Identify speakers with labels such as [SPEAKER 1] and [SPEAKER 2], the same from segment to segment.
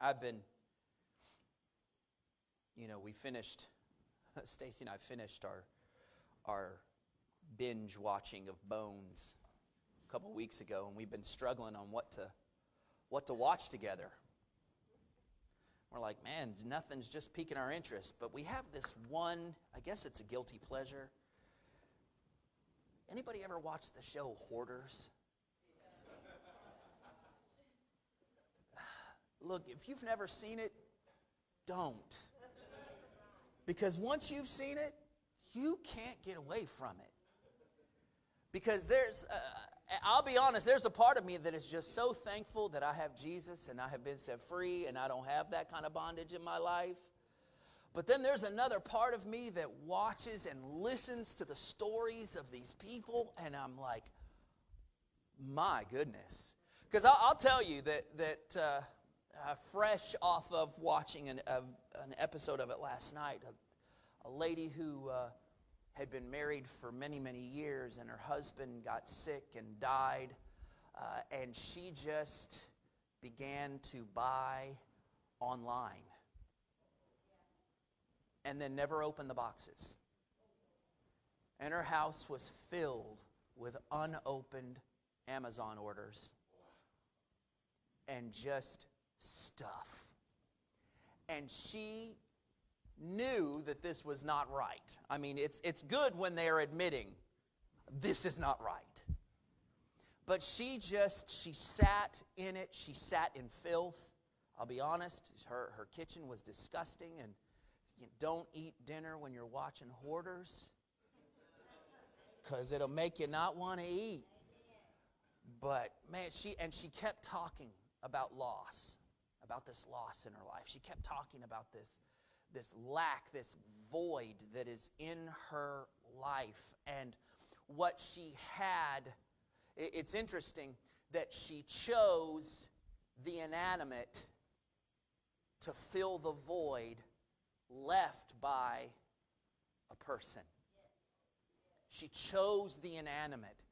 [SPEAKER 1] I've been, you know, we finished, Stacy and I finished our, our binge watching of Bones a couple weeks ago, and we've been struggling on what to, what to watch together. We're like, man, nothing's just piquing our interest. But we have this one, I guess it's a guilty pleasure. Anybody ever watch the show Hoarders? Look, if you've never seen it, don't. Because once you've seen it, you can't get away from it. Because there's, uh, I'll be honest, there's a part of me that is just so thankful that I have Jesus and I have been set free and I don't have that kind of bondage in my life. But then there's another part of me that watches and listens to the stories of these people, and I'm like, my goodness. Because I'll, I'll, tell you that, that uh, uh, fresh off of watching an, an episode of it last night. A, a lady who uh, had been married for many, many years, and her husband got sick and died, uh, and she just began to buy online and then never opened the boxes. And her house was filled with unopened Amazon orders and just stuff. And she knew that this was not right. I mean, it's, it's good when they're admitting this is not right. But she just, she sat in it. She sat in filth. I'll be honest, her, her kitchen was disgusting. And you don't eat dinner when you're watching hoarders because it'll make you not want to eat. But man, she, and she kept talking about loss about this loss in her life. She kept talking about this, this lack, this void that is in her life. And what she had, it's interesting that she chose the inanimate to fill the void left by a person. She chose the inanimate.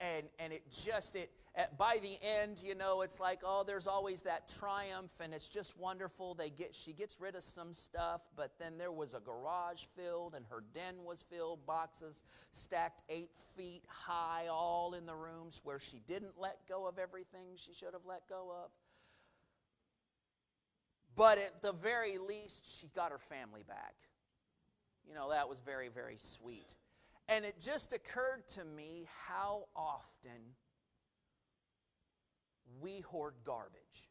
[SPEAKER 1] And, and it just, it, by the end, you know, it's like, oh, there's always that triumph, and it's just wonderful. They get, she gets rid of some stuff, but then there was a garage filled, and her den was filled, boxes stacked eight feet high, all in the rooms where she didn't let go of everything she should have let go of. But at the very least, she got her family back. You know, that was very, very sweet. And it just occurred to me how often we hoard garbage.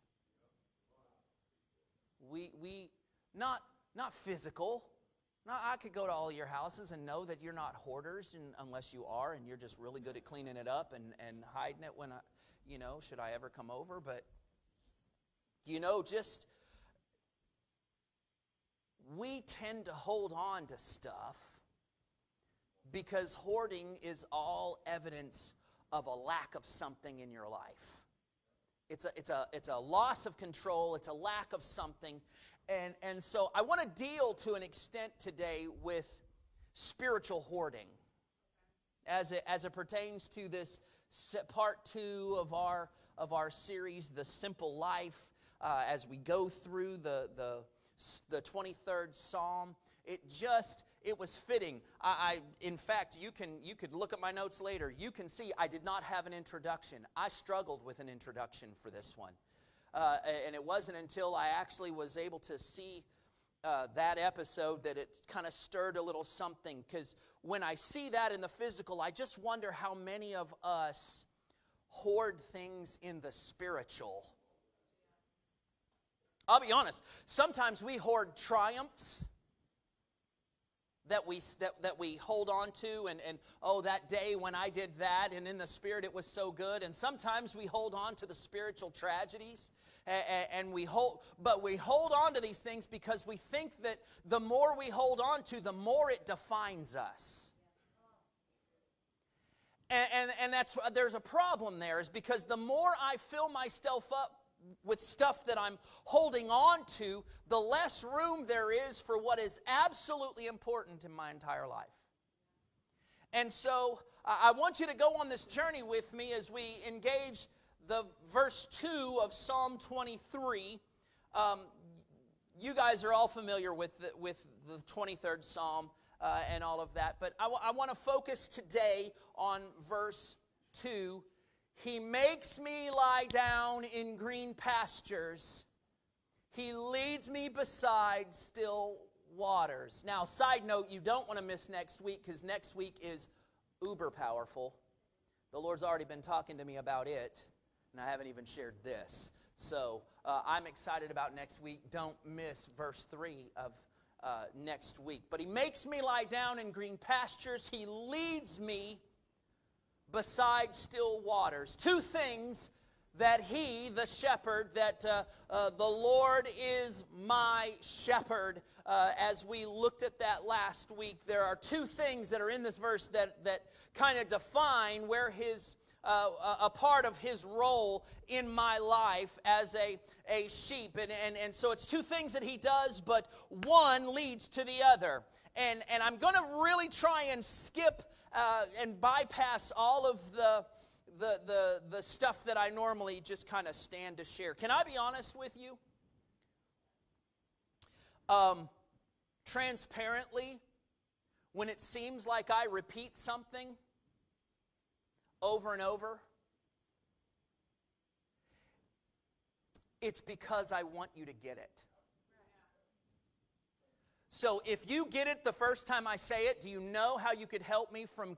[SPEAKER 1] We, we not, not physical. I could go to all your houses and know that you're not hoarders and, unless you are and you're just really good at cleaning it up and, and hiding it when I, you know, should I ever come over. But, you know, just we tend to hold on to stuff because hoarding is all evidence of a lack of something in your life. It's a, it's a, it's a loss of control, it's a lack of something. And, and so I want to deal to an extent today with spiritual hoarding as it, as it pertains to this part two of our, of our series, The Simple Life, uh, as we go through the, the, the 23rd Psalm. It just, it was fitting. I, I, in fact, you can you could look at my notes later. You can see I did not have an introduction. I struggled with an introduction for this one, uh, and it wasn't until I actually was able to see uh, that episode that it kind of stirred a little something. Because when I see that in the physical, I just wonder how many of us hoard things in the spiritual. I'll be honest. Sometimes we hoard triumphs that we, that, that we hold on to and, and oh that day when i did that and in the spirit it was so good. And sometimes we hold on to the spiritual tragedies and, and we hold but we hold on to these things because we think that the more we hold on to the more it defines us. And, and, and that's there's a problem there is because the more i fill myself up with stuff that I'm holding on to, the less room there is for what is absolutely important in my entire life. And so I want you to go on this journey with me as we engage the verse 2 of Psalm 23. um, you guys are all familiar with the, with the 23rd Psalm uh, and all of that, but I, w- I want to focus today on verse 2. He makes me lie down in green pastures. He leads me beside still waters. Now, side note, you don't want to miss next week because next week is uber powerful. The Lord's already been talking to me about it, and I haven't even shared this. So uh, I'm excited about next week. Don't miss verse 3 of uh, next week. But He makes me lie down in green pastures, He leads me beside still waters. Two things that he, the shepherd, that uh, uh, the Lord is my shepherd. Uh, as we looked at that last week, there are two things that are in this verse that, that kind of define where his. Uh, a part of his role in my life as a, a sheep. And, and, and so it's two things that he does, but one leads to the other. And, and I'm going to really try and skip uh, and bypass all of the, the, the, the stuff that I normally just kind of stand to share. Can I be honest with you? Um, transparently, when it seems like I repeat something over and over, it's because I want you to get it. So if you get it the first time I say it, do you know how you could help me from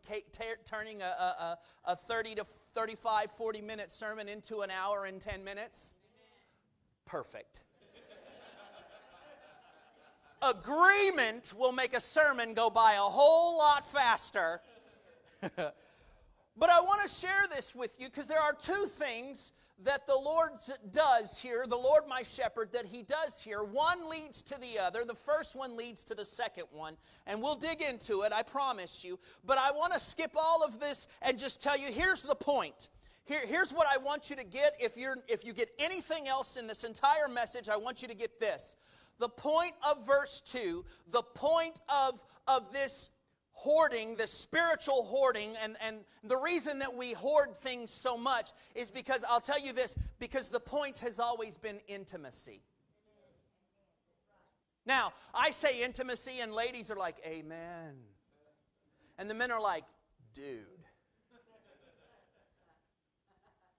[SPEAKER 1] turning a, a, a 30 to 35, 40 minute sermon into an hour and 10 minutes? Perfect. Agreement will make a sermon go by a whole lot faster. but I want to share this with you because there are two things that the Lord does here, the Lord my shepherd, that he does here. One leads to the other. The first one leads to the second one. And we'll dig into it, I promise you. But I want to skip all of this and just tell you here's the point. Here, here's what I want you to get. If, you're, if you get anything else in this entire message, I want you to get this. The point of verse 2, the point of, of this hoarding, the spiritual hoarding, and, and the reason that we hoard things so much is because I'll tell you this because the point has always been intimacy. Now, I say intimacy, and ladies are like, Amen. And the men are like, Dude.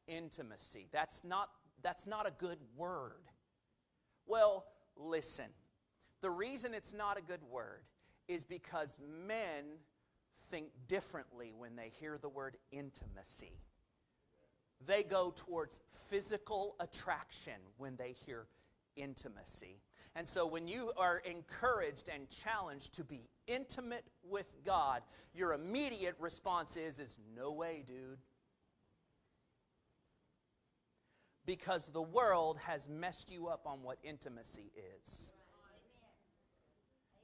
[SPEAKER 1] intimacy. That's not, that's not a good word. Well, listen. The reason it's not a good word is because men think differently when they hear the word intimacy. They go towards physical attraction when they hear intimacy. And so when you are encouraged and challenged to be intimate with God, your immediate response is is no way, dude. Because the world has messed you up on what intimacy is.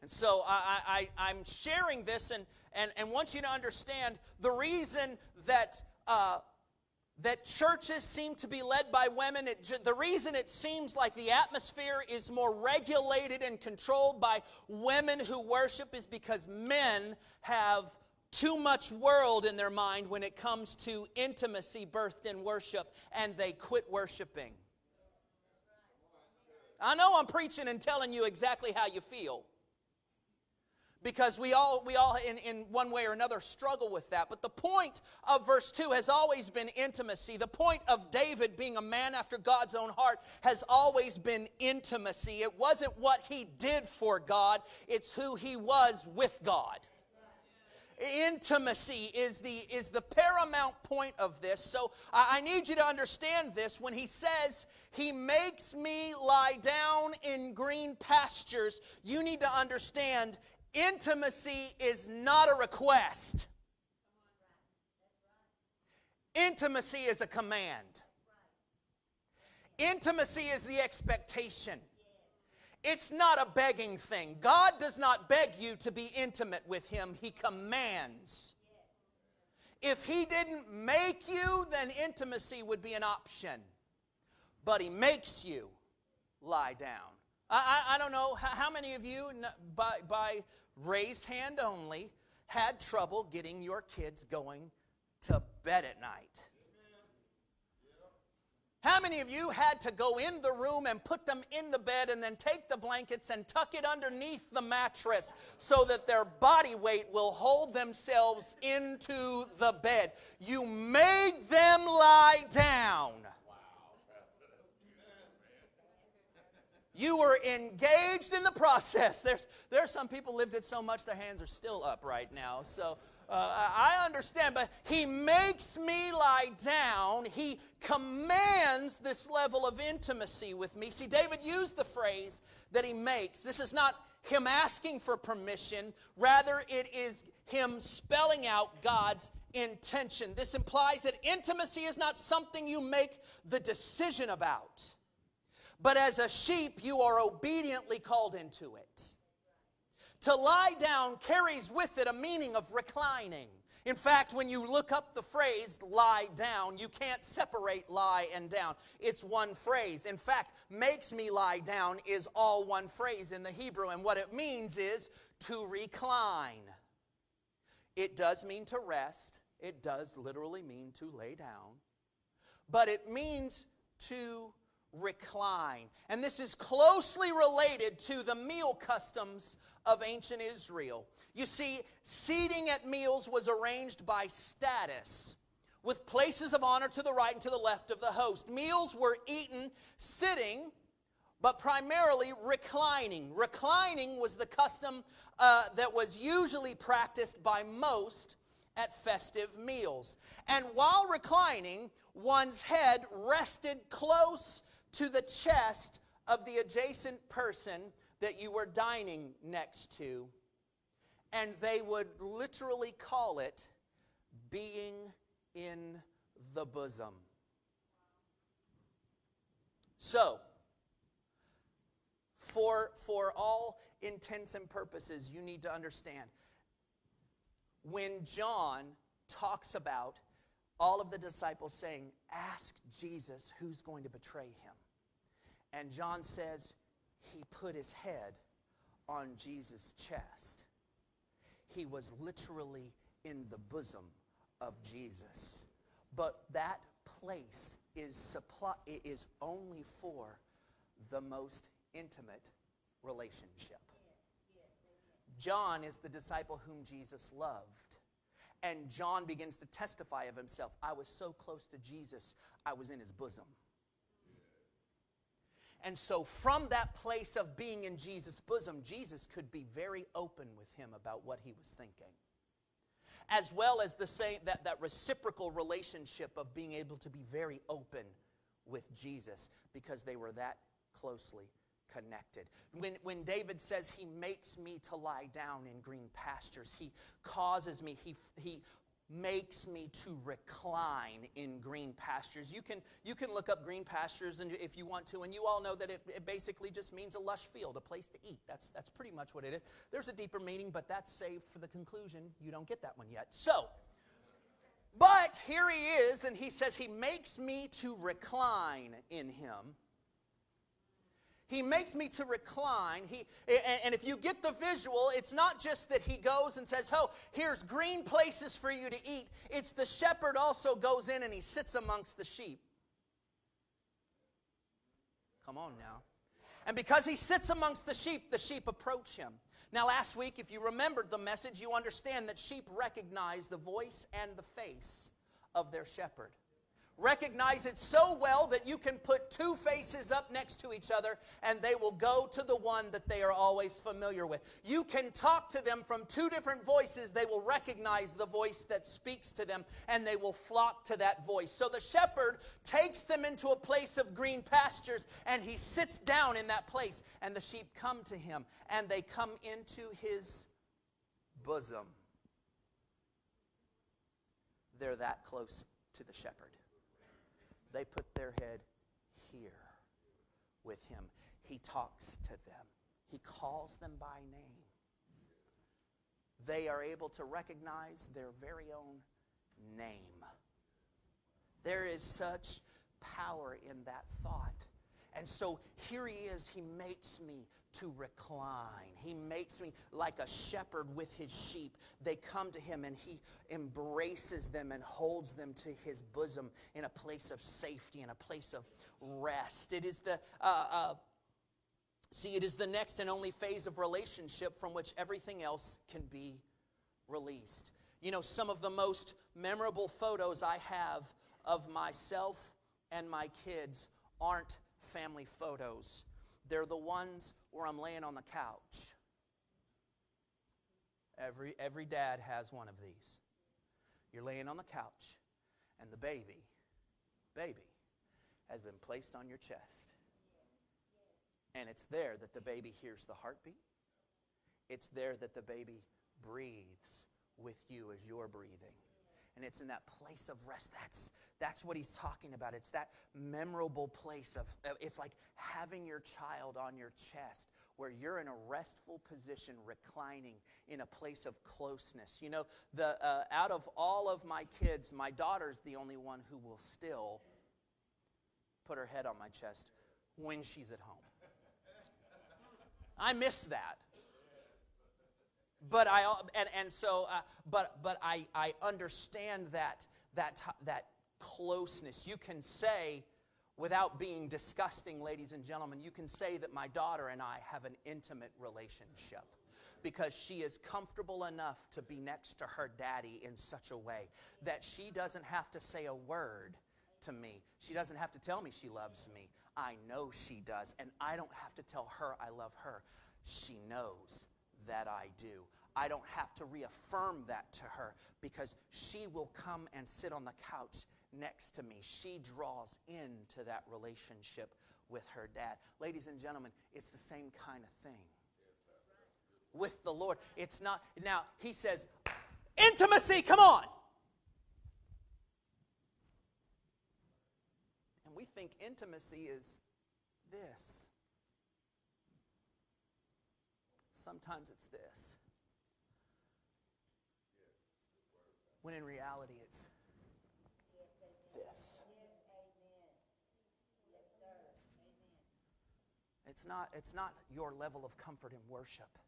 [SPEAKER 1] And so I, I, I'm sharing this and, and, and want you to understand the reason that, uh, that churches seem to be led by women, it, the reason it seems like the atmosphere is more regulated and controlled by women who worship is because men have too much world in their mind when it comes to intimacy birthed in worship and they quit worshiping. I know I'm preaching and telling you exactly how you feel because we all we all in, in one way or another struggle with that. But the point of verse 2 has always been intimacy. The point of david being a man after god's own heart has always been intimacy. It wasn't what he did for god it's who he was with god. Intimacy is the is the paramount point of this. So I, I, need you to understand this. When he says he makes me lie down in green pastures you need to understand Intimacy is not a request. Intimacy is a command. Intimacy is the expectation. It's not a begging thing. God does not beg you to be intimate with Him, He commands. If He didn't make you, then intimacy would be an option. But He makes you lie down. I, I, I don't know how, how, many of you, by, by raised hand only, had trouble getting your kids going to bed at night. How many of you had to go in the room and put them in the bed and then take the blankets and tuck it underneath the mattress so that their body weight will hold themselves into the bed? You made them lie down. You were engaged in the process. There's, there are some people lived it so much their hands are still up right now. So uh, I understand, but he makes me lie down. He commands this level of intimacy with me. See, David used the phrase that he makes. This is not him asking for permission, rather, it is him spelling out God's intention. This implies that intimacy is not something you make the decision about, but as a sheep, you are obediently called into it. To lie down carries with it a meaning of reclining. In fact, when you look up the phrase lie down, you can't separate lie and down. It's one phrase. In fact, makes me lie down is all one phrase in the Hebrew, and what it means is to recline. It does mean to rest, it does literally mean to lay down, but it means to recline. And this is closely related to the meal customs of ancient Israel. You see, seating at meals was arranged by status, with places of honor to the right and to the left of the host. Meals were eaten sitting, but primarily reclining. Reclining was the custom uh, that was usually practiced by most at festive meals. And while reclining, one's head rested close to the chest of the adjacent person that you were dining next to. And they would literally call it being in the bosom. So, for, for all intents and purposes, you need to understand when John talks about all of the disciples saying, Ask Jesus who's going to betray him. And John says he put his head on Jesus' chest. He was literally in the bosom of Jesus. But that place is supply is only for the most intimate relationship. John is the disciple whom Jesus loved. And John begins to testify of himself. I was so close to Jesus, I was in his bosom. And so, from that place of being in Jesus' bosom, Jesus could be very open with him about what he was thinking. As well as the same, that, that reciprocal relationship of being able to be very open with Jesus because they were that closely connected. When, when David says he makes me to lie down in green pastures, he causes me, he, he makes me to recline in green pastures. You can, you can look up green pastures and if you want to, and you all know that it, it, basically just means a lush field, a place to eat. That's, that's pretty much what it is. There's a deeper meaning, but that's saved for the conclusion. You don't get that one yet. So, but here he is, and he says, He makes me to recline in him. He makes me to recline. He, and if you get the visual, it's not just that he goes and says, Oh, here's green places for you to eat. It's the shepherd also goes in and he sits amongst the sheep. Come on now. And because he sits amongst the sheep, the sheep approach him. Now, last week, if you remembered the message, you understand that sheep recognize the voice and the face of their shepherd. Recognize it so well that you can put two faces up next to each other and they will go to the one that they are always familiar with. You can talk to them from two different voices. They will recognize the voice that speaks to them and they will flock to that voice. So the shepherd takes them into a place of green pastures and he sits down in that place and the sheep come to him and they come into his bosom. They're that close to the shepherd they put their head here with him. He talks to them, he calls them by name. They are able to recognize their very own name. There is such power in that thought. And so here he is. He makes me to recline. He makes me like a shepherd with his sheep. They come to him and he embraces them and holds them to his bosom in a place of safety, in a place of rest. It is the. Uh, uh, See, it is the next and only phase of relationship from which everything else can be released. You know, some of the most memorable photos I have of myself and my kids aren't family photos. They're the ones where I'm laying on the couch. Every, every dad has one of these. You're laying on the couch, and the baby, baby, has been placed on your chest. And it's there that the baby hears the heartbeat. It's there that the baby breathes with you as you're breathing. And it's in that place of rest. That's, that's what he's talking about. It's that memorable place of, it's like having your child on your chest where you're in a restful position, reclining in a place of closeness. You know, the, uh, out of all of my kids, my daughter's the only one who will still put her head on my chest when she's at home. I miss that. But I and, and so uh, but but I I understand that that that closeness. You can say without being disgusting, ladies and gentlemen, you can say that my daughter and I have an intimate relationship because she is comfortable enough to be next to her daddy in such a way that she doesn't have to say a word to me. She doesn't have to tell me she loves me. I know she does. And I don't have to tell her I love her. She knows that I do. I don't have to reaffirm that to her because she will come and sit on the couch next to me. She draws into that relationship with her dad. Ladies and gentlemen, it's the same kind of thing with the Lord. It's not, now, he says, intimacy, come on. And we think intimacy is this. Sometimes it's this. When in reality, it's this. It's not, it's not your level of comfort in worship.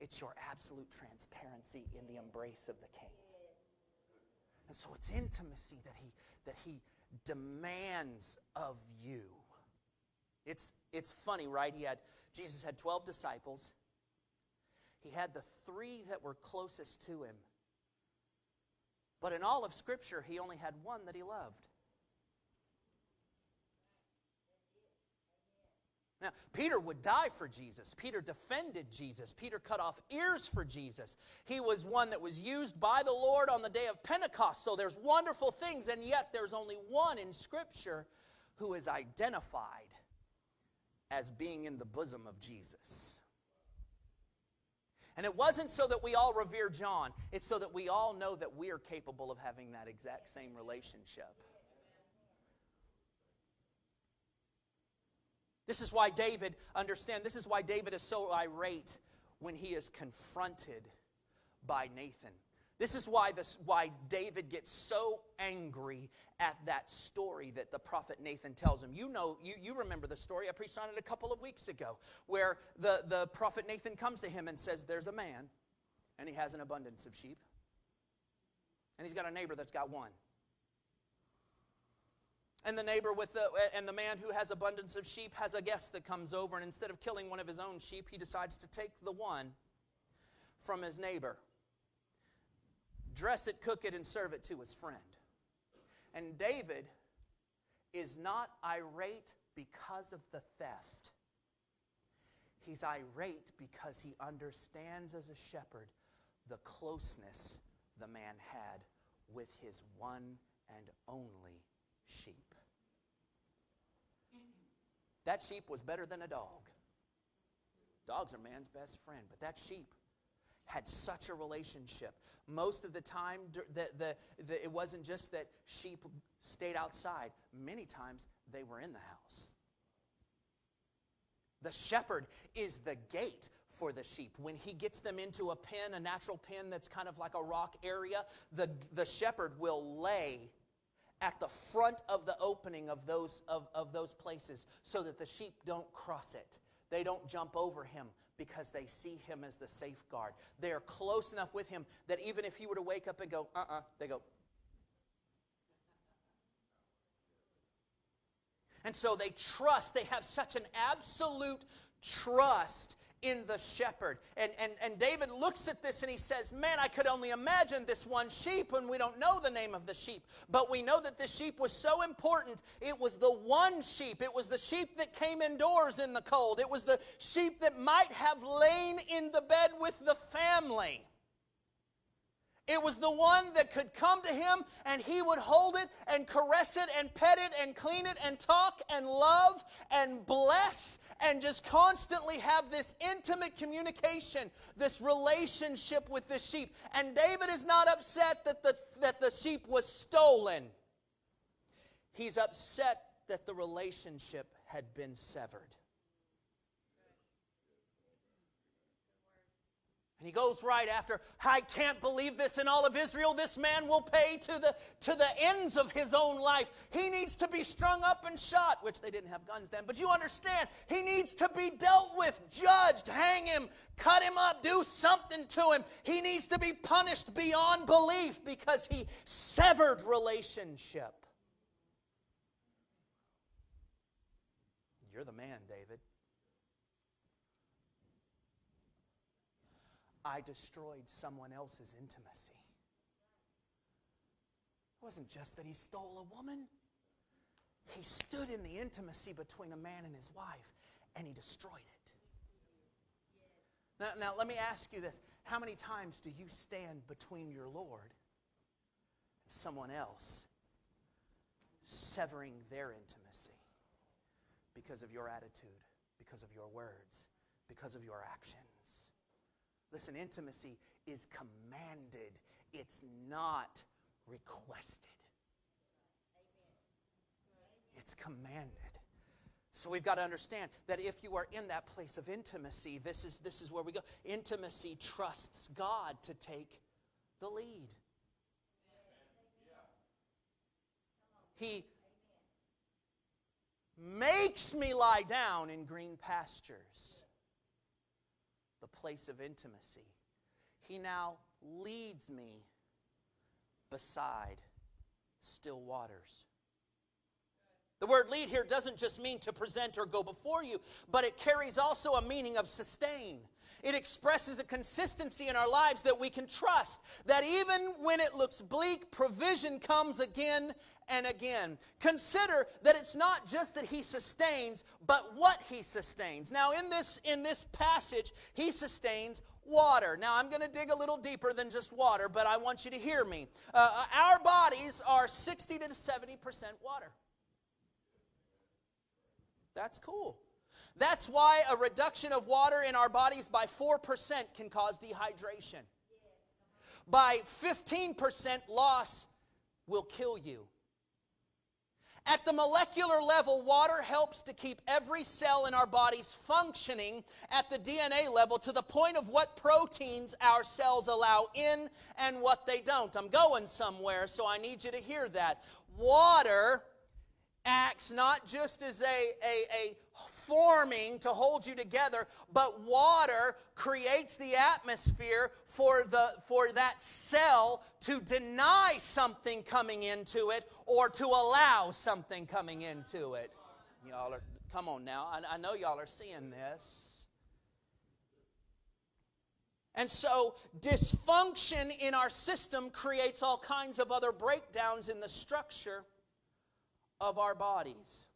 [SPEAKER 1] It's your absolute transparency in the embrace of the King. And so it's intimacy that he, that he demands of you. It's, it's funny, right? He had, Jesus had 12 disciples. He had the three that were closest to him. But in all of Scripture, he only had one that he loved. Now, Peter would die for Jesus. Peter defended Jesus. Peter cut off ears for Jesus. He was one that was used by the Lord on the day of Pentecost. So there's wonderful things, and yet there's only one in Scripture who is identified as being in the bosom of Jesus. And it wasn't so that we all revere John, it's so that we all know that we are capable of having that exact same relationship. This is why David, understand, this is why David is so irate when he is confronted by Nathan. This is why, this, why David gets so angry at that story that the prophet Nathan tells him. You know, you, you remember the story. I preached on it a couple of weeks ago, where the, the prophet Nathan comes to him and says, There's a man, and he has an abundance of sheep. And he's got a neighbor that's got one and the neighbor with the and the man who has abundance of sheep has a guest that comes over and instead of killing one of his own sheep he decides to take the one from his neighbor dress it cook it and serve it to his friend. And david is not irate because of the theft. He's irate because he understands as a shepherd the closeness the man had with his one and only sheep. That sheep was better than a dog. Dogs are man's best friend, but that sheep had such a relationship. Most of the time, the, the, the, it wasn't just that sheep stayed outside, many times they were in the house. The shepherd is the gate for the sheep. When he gets them into a pen, a natural pen that's kind of like a rock area, the, the shepherd will lay at the front of the opening of those, of, of those places so that the sheep don't cross it. They don't jump over him because they see him as the safeguard. They are close enough with him that even if he were to wake up and go, uh uh-uh, uh, they go, And so they trust, they have such an absolute trust in the shepherd. And, and, and David looks at this and he says, Man, I could only imagine this one sheep, and we don't know the name of the sheep. But we know that this sheep was so important. It was the one sheep. It was the sheep that came indoors in the cold. It was the sheep that might have lain in the bed with the family. It was the one that could come to him and he would hold it and caress it and pet it and clean it and talk and love and bless and just constantly have this intimate communication, this relationship with the sheep. And David is not upset that the, that the sheep was stolen, he's upset that the relationship had been severed. And he goes right after, I can't believe this in all of Israel. This man will pay to the, to the ends of his own life. He needs to be strung up and shot, which they didn't have guns then. But you understand, he needs to be dealt with, judged, hang him, cut him up, do something to him. He needs to be punished beyond belief because he severed relationship. You're the man, David. I destroyed someone else's intimacy. It wasn't just that he stole a woman, he stood in the intimacy between a man and his wife and he destroyed it. Now, now, let me ask you this how many times do you stand between your Lord and someone else, severing their intimacy because of your attitude, because of your words, because of your actions? Listen, intimacy is commanded, it's not requested. It's commanded. So we've got to understand that if you are in that place of intimacy, this is, this is where we go. Intimacy trusts God to take the lead. He makes me lie down in green pastures place of intimacy. He now leads me beside still waters. The word lead here doesn't just mean to present or go before you, but it carries also a meaning of sustain. It expresses a consistency in our lives that we can trust. That even when it looks bleak, provision comes again and again. Consider that it's not just that he sustains, but what he sustains. Now, in this, in this passage, he sustains water. Now, I'm going to dig a little deeper than just water, but I want you to hear me. Uh, our bodies are 60 to 70% water. That's cool. That's why a reduction of water in our bodies by 4% can cause dehydration. By 15% loss will kill you. At the molecular level, water helps to keep every cell in our bodies functioning at the DNA level to the point of what proteins our cells allow in and what they don't. I'm going somewhere, so I need you to hear that. Water acts not just as a, a, a forming to hold you together, but water creates the atmosphere for, the, for that cell to deny something coming into it or to allow something coming into it. Y'all are, come on now, I, I know y'all are seeing this. And so, dysfunction in our system creates all kinds of other breakdowns in the structure of our bodies.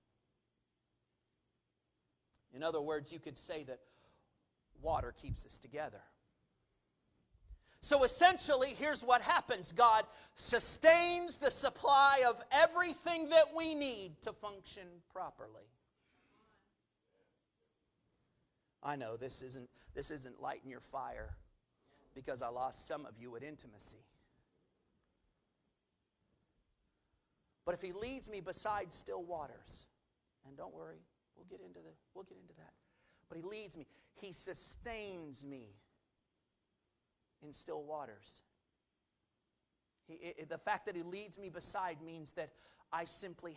[SPEAKER 1] In other words, you could say that water keeps us together. So essentially, here's what happens God sustains the supply of everything that we need to function properly. I know this isn't, this isn't lighting your fire because I lost some of you at intimacy. But if he leads me beside still waters, and don't worry, we'll get into the we'll get into that. But he leads me. He sustains me in still waters. He, the fact that He leads me beside means that I simply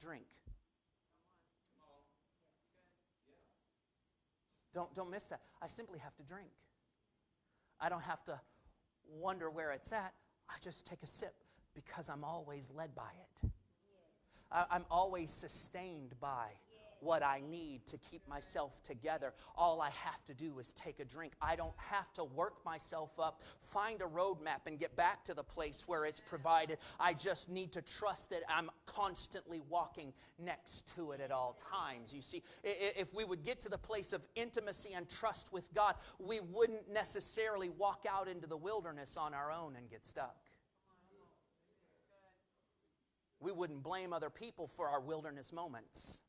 [SPEAKER 1] drink. Don't, don't miss that. I simply have to drink. I don't have to wonder where it's at. I just take a sip because I'm always led by it. I'm always sustained by what I need to keep myself together. All I have to do is take a drink. I don't have to work myself up, find a roadmap, and get back to the place where it's provided. I just need to trust that I'm constantly walking next to it at all times. You see, if we would get to the place of intimacy and trust with God, we wouldn't necessarily walk out into the wilderness on our own and get stuck. We wouldn't blame other people for our wilderness moments.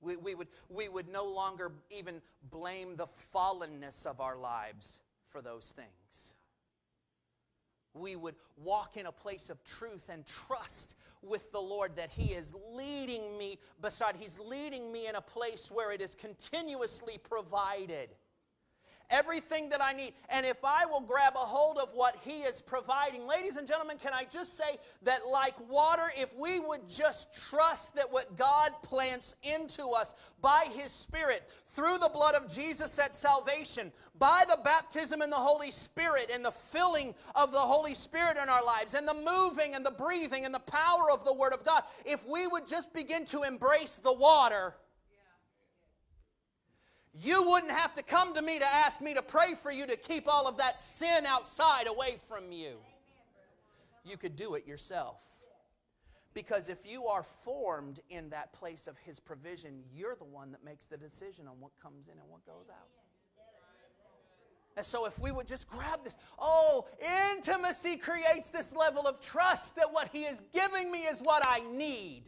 [SPEAKER 1] We, we, would, we would no longer even blame the fallenness of our lives for those things. We would walk in a place of truth and trust with the Lord that He is leading me beside. He's leading me in a place where it is continuously provided everything that I need. And if I will grab a hold of what He is providing, ladies and gentlemen, can I just say that, like water, if we would just trust that what God plants into us by His Spirit, through the blood of Jesus at salvation, by the baptism in the Holy Spirit and the filling of the Holy Spirit in our lives, and the moving and the breathing and the power of the Word of God, if we would just begin to embrace the water, you wouldn't have to come to me to ask me to pray for you to keep all of that sin outside away from you. You could do it yourself. Because if you are formed in that place of His provision, you're the one that makes the decision on what comes in and what goes out. And so, if we would just grab this, oh, intimacy creates this level of trust that what He is giving me is what I need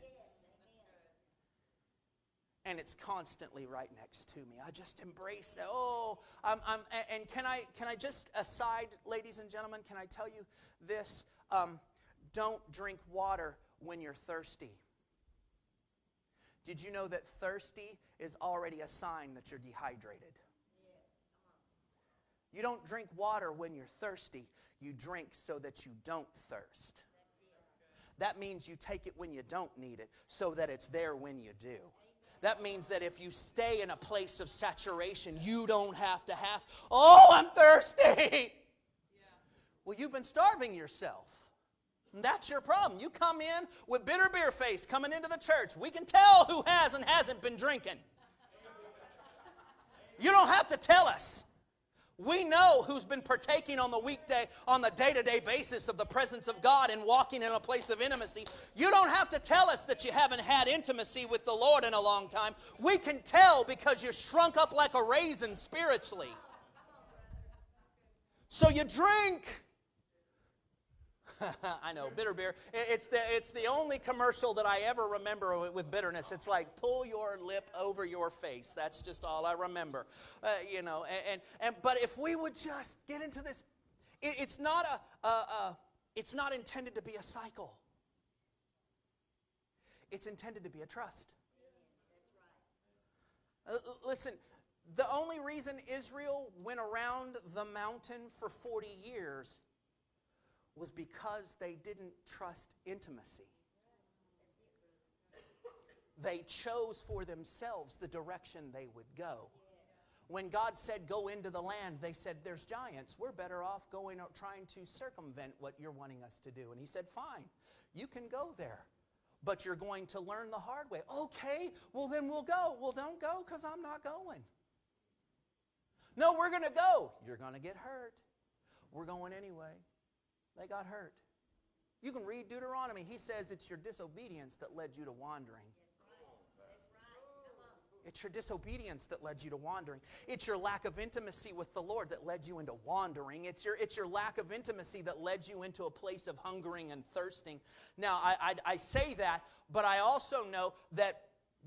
[SPEAKER 1] and it's constantly right next to me. I just embrace that. Oh, I'm, I'm, and can I, can I just aside, ladies and gentlemen, can I tell you this? Um, don't drink water when you're thirsty. Did you know that thirsty is already a sign that you're dehydrated? You don't drink water when you're thirsty, you drink so that you don't thirst. That means you take it when you don't need it, so that it's there when you do. That means that if you stay in a place of saturation, you don't have to have, oh, I'm thirsty. Yeah. Well, you've been starving yourself. And that's your problem. You come in with bitter beer face coming into the church. We can tell who has and hasn't been drinking. You don't have to tell us. We know who's been partaking on the weekday, on the day to day basis of the presence of God and walking in a place of intimacy. You don't have to tell us that you haven't had intimacy with the Lord in a long time. We can tell because you're shrunk up like a raisin spiritually. So you drink. I know, bitter beer. It's the, it's the only commercial that I ever remember with bitterness. It's like, pull your lip over your face. That's just all I remember. Uh, you know, and, and, and, but if we would just get into this, it, it's, not a, a, a, it's not intended to be a cycle. It's intended to be a trust. Uh, listen, the only reason Israel went around the mountain for 40 years was because they didn't trust intimacy. They chose for themselves the direction they would go. When God said, Go into the land, they said, There's giants. We're better off going trying to circumvent what you're wanting us to do. And He said, Fine, you can go there, but you're going to learn the hard way. Okay, well, then we'll go. Well, don't go because I'm not going. No, we're going to go. You're going to get hurt. We're going anyway. They got hurt. You can read Deuteronomy. He says it's your disobedience that led you to wandering. It's your disobedience that led you to wandering. It's your lack of intimacy with the Lord that led you into wandering. It's your, it's your lack of intimacy that led you into a place of hungering and thirsting. Now, I, I, I say that, but I also know that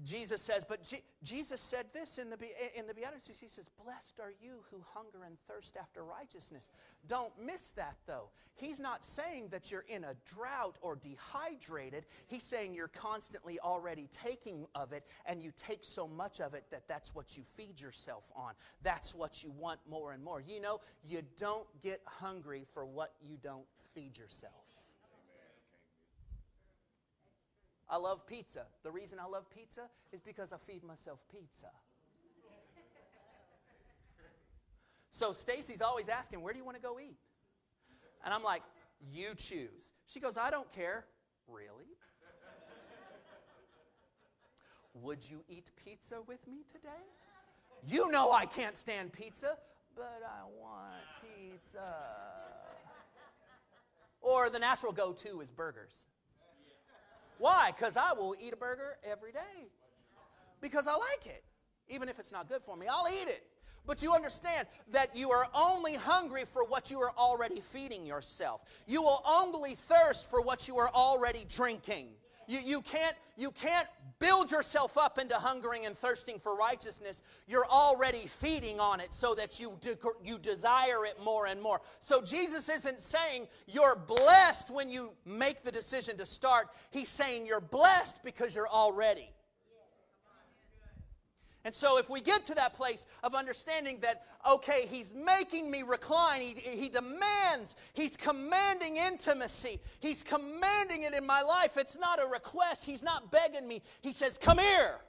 [SPEAKER 1] Jesus says, but Je- Jesus said this in the, in the Beatitudes. He says, Blessed are you who hunger and thirst after righteousness. Don't miss that, though. He's not saying that you're in a drought or dehydrated. He's saying you're constantly already taking of it, and you take so much of it that that's what you feed yourself on. That's what you want more and more. You know, you don't get hungry for what you don't feed yourself. I love pizza. The reason I love pizza is because I feed myself pizza. So Stacy's always asking, "Where do you want to go eat?" And I'm like, "You choose." She goes, "I don't care." Really? Would you eat pizza with me today? You know I can't stand pizza, but I want pizza. Or the natural go to is burgers. Why? Because I will eat a burger every day. Because I like it. Even if it's not good for me, I'll eat it. But you understand that you are only hungry for what you are already feeding yourself. You will only thirst for what you are already drinking. You, you, can't, you can't build yourself up into hungering and thirsting for righteousness. You're already feeding on it so that you, de- you desire it more and more. So Jesus isn't saying you're blessed when you make the decision to start. He's saying you're blessed because you're already. And so, if we get to that place of understanding that, okay, he's making me recline, he, he demands, he's commanding intimacy, he's commanding it in my life. It's not a request, he's not begging me. He says, Come here.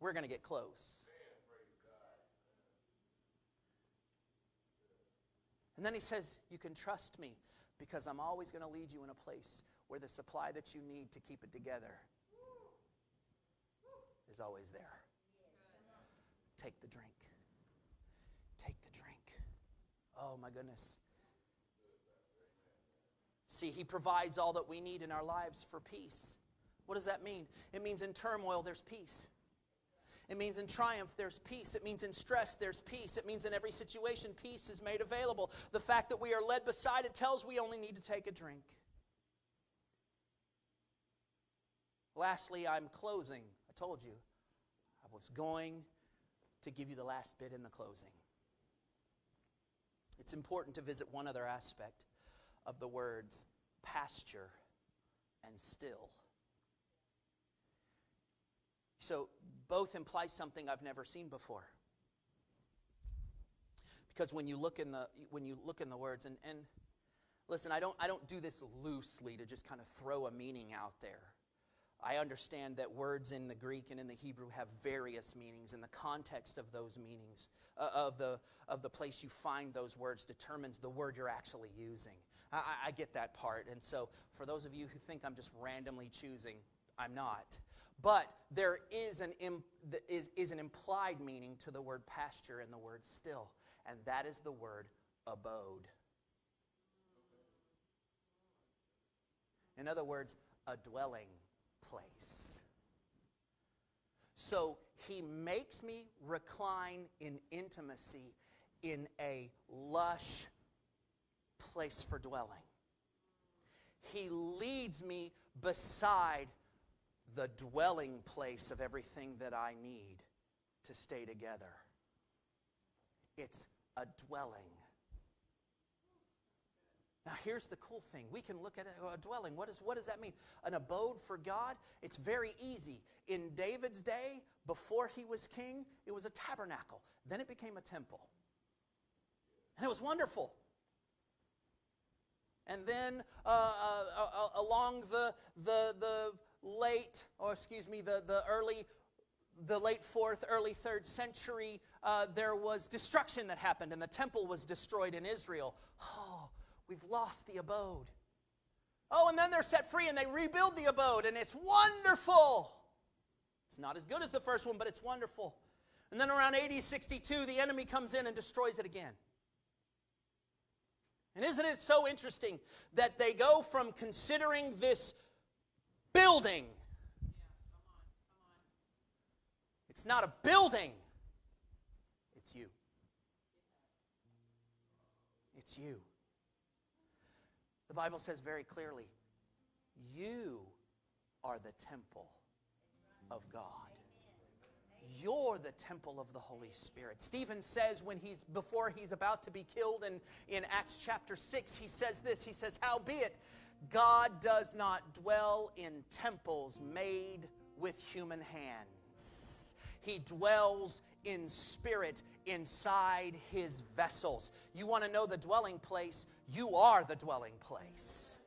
[SPEAKER 1] We're going to get close. And then he says, You can trust me because I'm always going to lead you in a place where the supply that you need to keep it together is always there. Take the drink. Take the drink. Oh, my goodness. See, He provides all that we need in our lives for peace. What does that mean? It means in turmoil, there's peace. It means in triumph, there's peace. It means in stress, there's peace. It means in every situation, peace is made available. The fact that we are led beside it tells we only need to take a drink. Lastly, I'm closing. Told you I was going to give you the last bit in the closing. It's important to visit one other aspect of the words pasture and still. So, both imply something I've never seen before. Because when you look in the, when you look in the words, and, and listen, I don't, I don't do this loosely to just kind of throw a meaning out there. I understand that words in the Greek and in the Hebrew have various meanings, and the context of those meanings, uh, of, the, of the place you find those words, determines the word you're actually using. I, I get that part. And so, for those of you who think I'm just randomly choosing, I'm not. But there is an, is, is an implied meaning to the word pasture and the word still, and that is the word abode. In other words, a dwelling place. So he makes me recline in intimacy in a lush place for dwelling. He leads me beside the dwelling place of everything that I need to stay together. It's a dwelling. Now, here's the cool thing. We can look at a dwelling. What, is, what does that mean? An abode for God? It's very easy. In David's day, before he was king, it was a tabernacle. Then it became a temple. And it was wonderful. And then uh, uh, uh, along the, the, the late, or excuse me, the, the early the late fourth, early third century, uh, there was destruction that happened, and the temple was destroyed in Israel. Oh, we've lost the abode. Oh, and then they're set free and they rebuild the abode, and it's wonderful. It's not as good as the first one, but it's wonderful. And then around AD 62, the enemy comes in and destroys it again. And isn't it so interesting that they go from considering this building. It's not a building, it's you. It's you. The Bible says very clearly, you are the temple of God. You're the temple of the Holy Spirit. Stephen says when he's before he's about to be killed in, in Acts chapter 6, he says this. He says, Howbeit, God does not dwell in temples made with human hands. He dwells in spirit inside his vessels. You want to know the dwelling place? You are the dwelling place.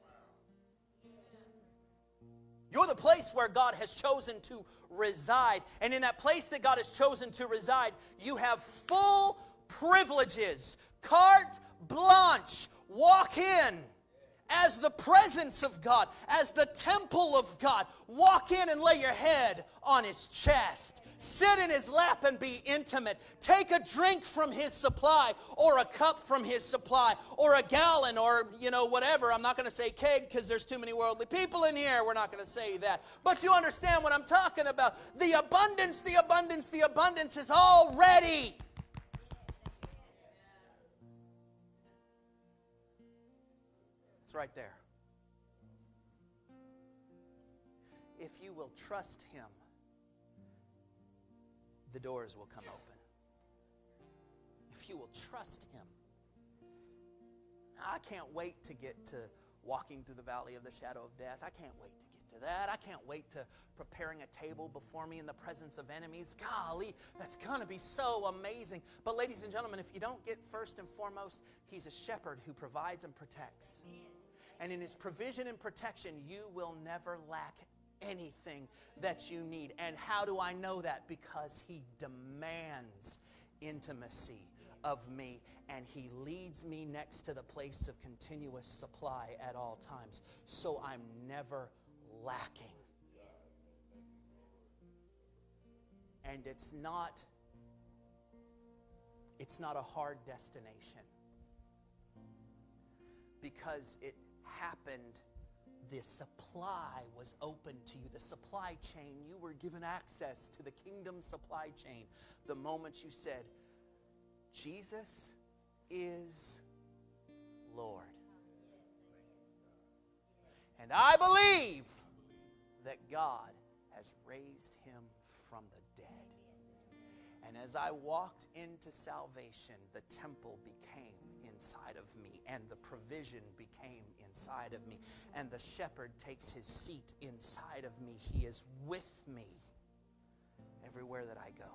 [SPEAKER 1] You're the place where God has chosen to reside. And in that place that God has chosen to reside, you have full privileges, carte blanche. Walk in as the presence of God, as the temple of God. Walk in and lay your head on his chest. Sit in his lap and be intimate. Take a drink from his supply, or a cup from his supply, or a gallon, or, you know, whatever. I'm not going to say keg because there's too many worldly people in here. We're not going to say that. But you understand what I'm talking about. The abundance, the abundance, the abundance is already. Right there. If you will trust him, the doors will come open. If you will trust Him. I can't wait to get to walking through the valley of the shadow of death. I can't wait to get to that. I can't wait to preparing a table before me in the presence of enemies. Golly, that's going to be so amazing. But, ladies and gentlemen, if you don't get first and foremost, He's a shepherd who provides and protects. And in His provision and protection, you will never lack anything that you need. And how do I know that? Because He demands intimacy of me and He leads me next to the place of continuous supply at all times. So I'm never lacking. And it's not it's not a hard destination because it happened the supply was open to you. The supply chain, you were given access to the kingdom supply chain the moment you said, Jesus is Lord. And I believe that God has raised him from the dead. And as I walked into salvation, the temple became inside of me, and the provision became inside of me, and the shepherd takes his seat inside of me. He is with me everywhere that I go.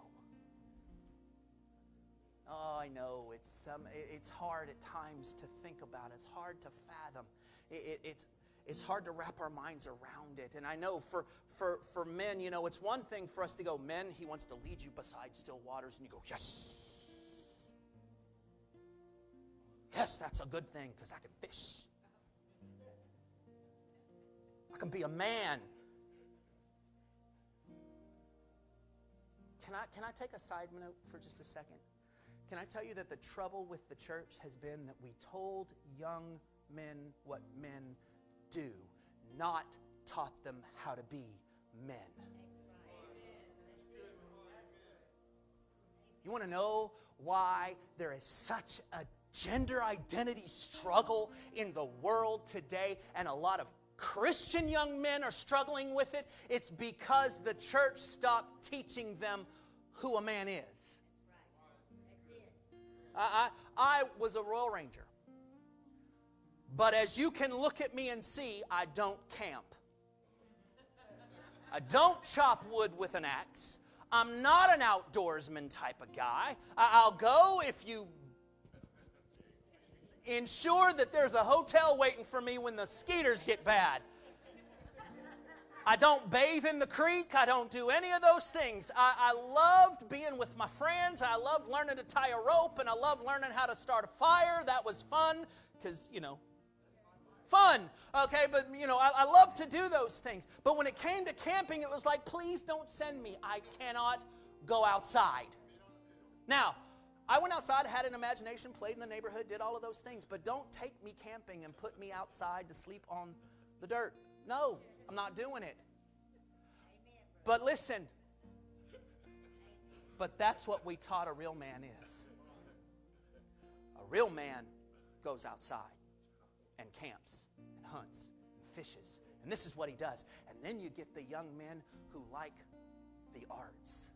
[SPEAKER 1] Oh, I know it's um, it's hard at times to think about. It's hard to fathom. It, it, it's it's hard to wrap our minds around it. And I know for for for men, you know, it's one thing for us to go, men. He wants to lead you beside still waters, and you go, yes. Yes, that's a good thing because I can fish. I can be a man. Can I, can I take a side note for just a second? Can I tell you that the trouble with the church has been that we told young men what men do, not taught them how to be men. You want to know why there is such a gender identity struggle in the world today, and a lot of Christian young men are struggling with it, it's because the church stopped teaching them who a man is. I, I, I was a Royal Ranger. But as you can look at me and see, I don't camp. I don't chop wood with an axe. I'm not an outdoorsman type of guy. I'll go if you ensure that there's a hotel waiting for me when the skeeters get bad. I don't bathe in the creek. I don't do any of those things. I, I loved being with my friends. I loved learning to tie a rope and I loved learning how to start a fire. That was fun because, you know, fun. Okay, but, you know, I, I love to do those things. But when it came to camping, it was like, please don't send me. I cannot go outside. Now, I went outside, had an imagination, played in the neighborhood, did all of those things, but don't take me camping and put me outside to sleep on the dirt. No, I'm not doing it. But listen, but that's what we taught a real man is. A real man goes outside and camps and hunts and fishes. And this is what he does. And then you get the young men who like the arts.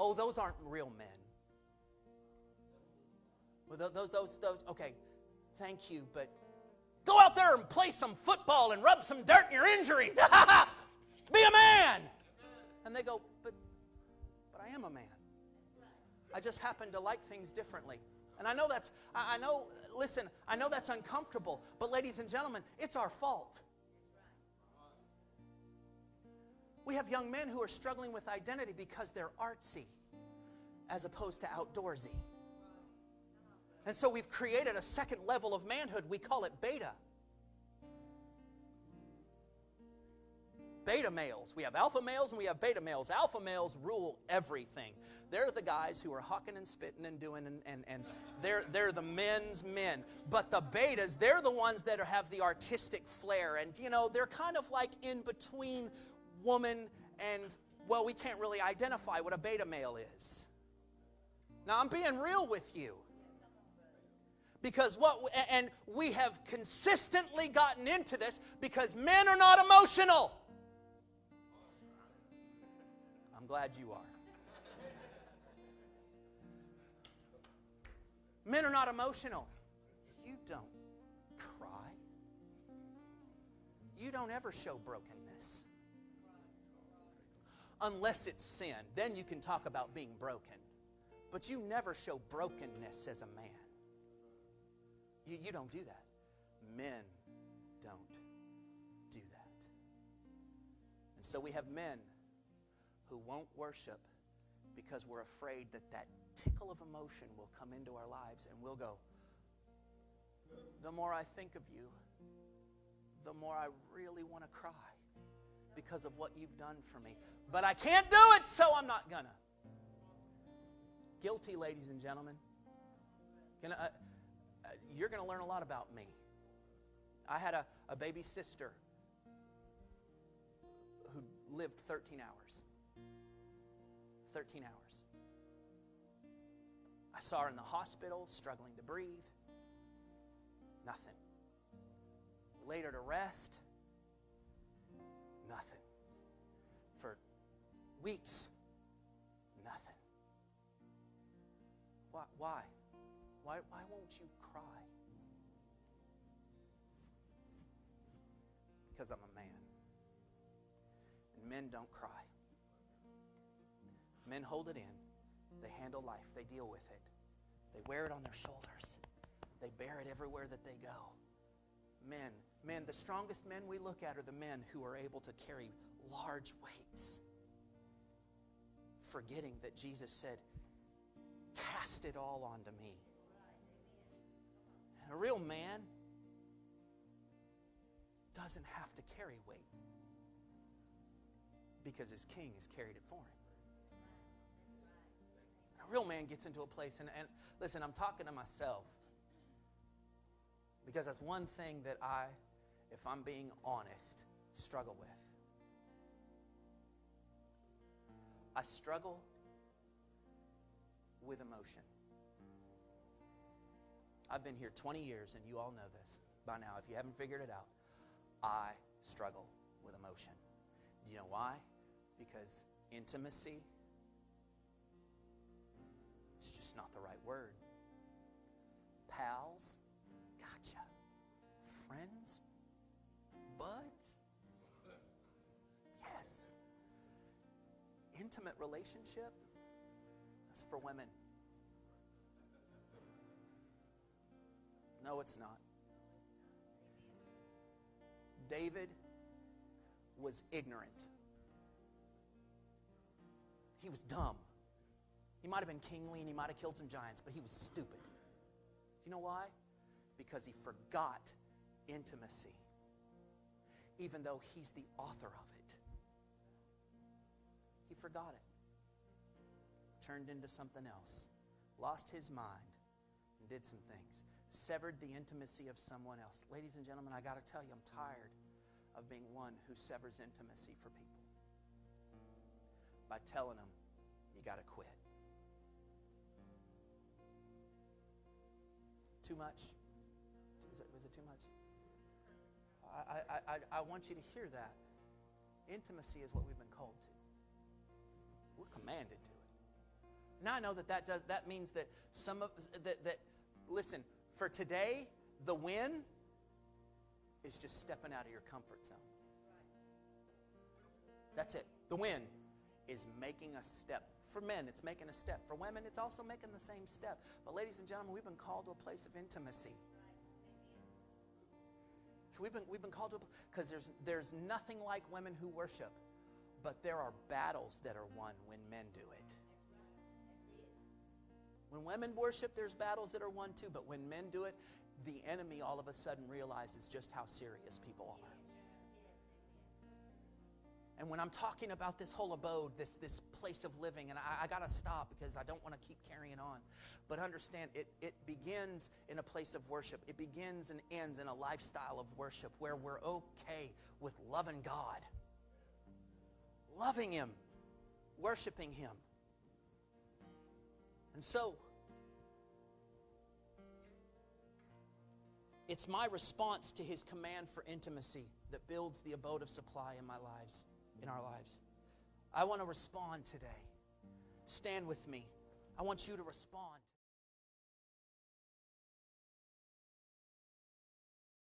[SPEAKER 1] Oh, those aren't real men. Well, those, those, those, okay, thank you, but go out there and play some football and rub some dirt in your injuries. Be a man. And they go, but, but I am a man. I just happen to like things differently. And I know that's, I know, listen, I know that's uncomfortable, but ladies and gentlemen, it's our fault. We have young men who are struggling with identity because they're artsy as opposed to outdoorsy. And so we've created a second level of manhood. We call it beta. Beta males. We have alpha males and we have beta males. Alpha males rule everything. They're the guys who are hucking and spitting and doing, and, and, and they're, they're the men's men. But the betas, they're the ones that have the artistic flair. And, you know, they're kind of like in between woman and, well, we can't really identify what a beta male is. Now, I'm being real with you. Because what, and we have consistently gotten into this because men are not emotional. I'm glad you are. Men are not emotional. You don't cry. You don't ever show brokenness. Unless it's sin. Then you can talk about being broken. But you never show brokenness as a man. You, you don't do that. Men don't do that. And so we have men who won't worship because we're afraid that that tickle of emotion will come into our lives and we'll go, the more I think of you, the more I really want to cry because of what you've done for me. But I can't do it, so I'm not gonna. Guilty, ladies and gentlemen. Uh, uh you're to learn a lot about me. I had a, a baby sister who lived 13 hours. 13 hours. I saw her in the hospital, struggling to breathe. Nothing. We laid her to rest. Nothing. For weeks, nothing. Why? Why? Why, why won't you cry? Because I'm a man. And men don't cry. Men hold it in. They handle life. They deal with it. They wear it on their shoulders. They bear it everywhere that they go. Men, men, the strongest men we look at are the men who are able to carry large weights. Forgetting that Jesus said, Cast it all onto me. And a real man doesn't have to carry weight because his king has carried it for him A real man gets into a place, and, and listen, I'm talking to myself because that's one thing that I, if I'm being honest, struggle with. I struggle with emotion. I've been here 20 years, and you all know this by now. If you haven't figured it out, I struggle with emotion. Do you know why? Because intimacy its just not the right word. Pals, gotcha. Friends, buds, yes. Intimate relationship, that's for women. No, it's not. David was ignorant. He was dumb. He might have been kingly and he might have killed some giants, but he was stupid. You know why? Because he forgot intimacy, even though he's the author of it. He forgot it, turned into something else, lost his mind, and did some things, severed the intimacy of someone else. Ladies and gentlemen, I got to tell you, I'm tired of being one who severs intimacy for people by telling them, you got to quit. Too much? Was it, was it too much? I, I, I, want you to hear that. Intimacy is what we've been called to. We're commanded to it. Now I know that that does that means that some of that that listen for today the win is just stepping out of your comfort zone. That's it. The win is making a step. For men, it's making a step. For women, it's also making the same step. But, ladies and gentlemen, we've been called to a place of intimacy. We've been, we've been called to because there's, there's nothing like women who worship, but there are battles that are won when men do it. When women worship, there's battles that are won too, but when men do it, the enemy all of a sudden realizes just how serious people are. And when I'm talking about this whole abode, this, this place of living, and I, I got to stop because I don't want to keep carrying on. But understand, it, it begins in a place of worship. It begins and ends in a lifestyle of worship where we're okay with loving God, loving Him, worshiping Him. And so, it's my response to His command for intimacy that builds the abode of supply in my lives in our lives. I want to respond today. Stand with me. I want you to respond.